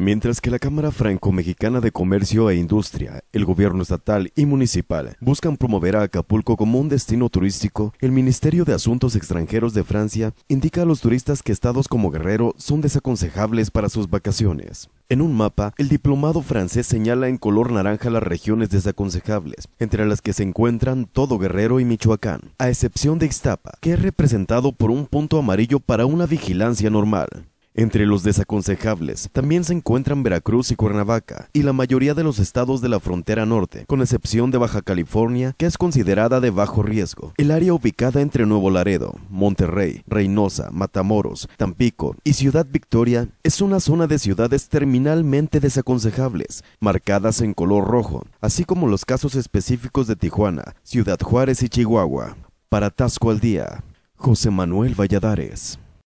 Mientras que la Cámara Franco-Mexicana de Comercio e Industria, el gobierno estatal y municipal buscan promover a Acapulco como un destino turístico, el Ministerio de Asuntos Extranjeros de Francia indica a los turistas que estados como Guerrero son desaconsejables para sus vacaciones. En un mapa, el diplomado francés señala en color naranja las regiones desaconsejables, entre las que se encuentran todo Guerrero y Michoacán, a excepción de Ixtapa, que es representado por un punto amarillo para una vigilancia normal. Entre los desaconsejables también se encuentran Veracruz y Cuernavaca, y la mayoría de los estados de la frontera norte, con excepción de Baja California, que es considerada de bajo riesgo. El área ubicada entre Nuevo Laredo, Monterrey, Reynosa, Matamoros, Tampico y Ciudad Victoria es una zona de ciudades terminalmente desaconsejables, marcadas en color rojo, así como los casos específicos de Tijuana, Ciudad Juárez y Chihuahua. Para Tasco al Día, José Manuel Valladares.